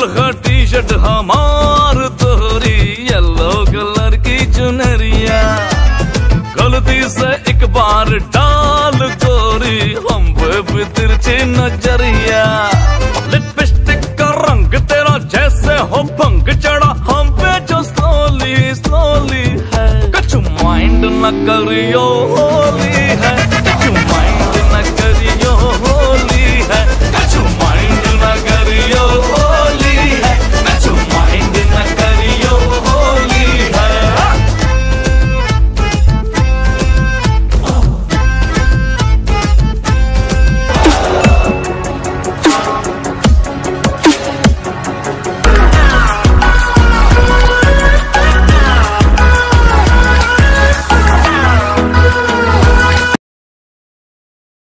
बुलखा T shirt हमार हाँ, तोरी येलो कलर की चुनरिया। गलती से एक बार डाल तोरी हम तिरछे तिरछी नज़रिया। लिपस्टिक का रंग तेरा जैसे हो भंग चढ़ा, हम पे जो सोली सोली है। कुछ माइंड न करियो, होली।